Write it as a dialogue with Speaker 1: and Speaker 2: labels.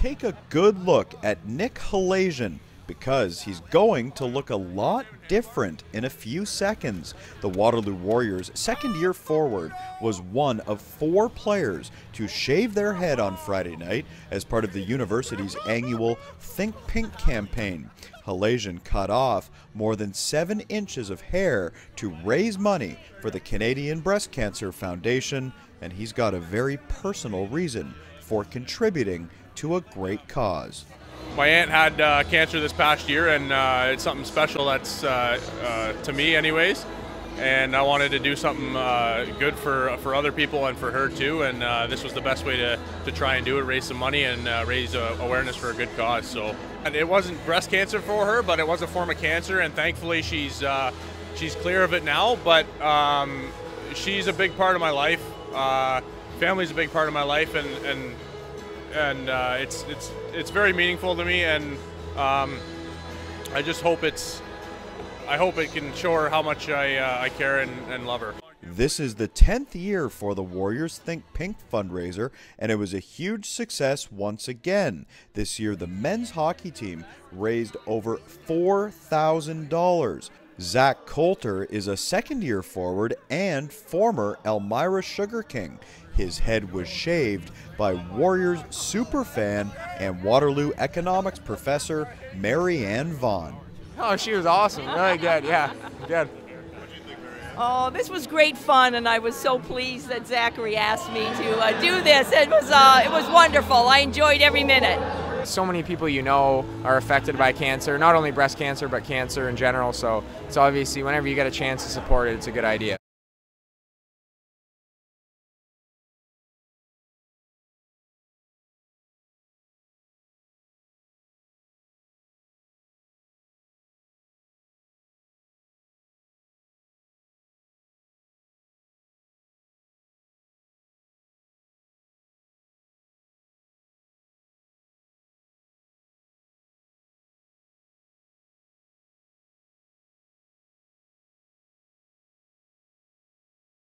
Speaker 1: Take a good look at Nick Halasian because he's going to look a lot different in a few seconds. The Waterloo Warriors' second year forward was one of four players to shave their head on Friday night as part of the university's annual Think Pink campaign. Halasian cut off more than seven inches of hair to raise money for the Canadian Breast Cancer Foundation, and he's got a very personal reason for contributing to a great cause
Speaker 2: my aunt had uh, cancer this past year, and uh, it's something special that's uh, uh to me, anyways. And I wanted to do something uh, good for for other people and for her too. And uh, this was the best way to, to try and do it, raise some money and raise awareness for a good cause. So, and it wasn't breast cancer for her, but it was a form of cancer, and thankfully she's she's clear of it now. But um, she's a big part of my life. family's a big part of my life, and and and uh, it's it's it's very meaningful to me, and um, I just hope it's I hope it can show her how much I uh, I care and, and love her.
Speaker 1: This is the 10th year for the Warriors Think Pink fundraiser, and it was a huge success once again. This year, the men's hockey team raised over $4,000. Zach Coulter is a second year forward and former Elmira Sugar King. His head was shaved by Warriors superfan and Waterloo economics professor Mary Ann Vaughn.
Speaker 3: Oh, she was awesome. Really good. Yeah, good.
Speaker 4: Oh, this was great fun, and I was so pleased that Zachary asked me to uh, do this. It was uh, it was wonderful. I enjoyed every minute.
Speaker 3: So many people you know are affected by cancer, not only breast cancer, but cancer in general. So it's obviously whenever you get a chance to support it, it's a good idea.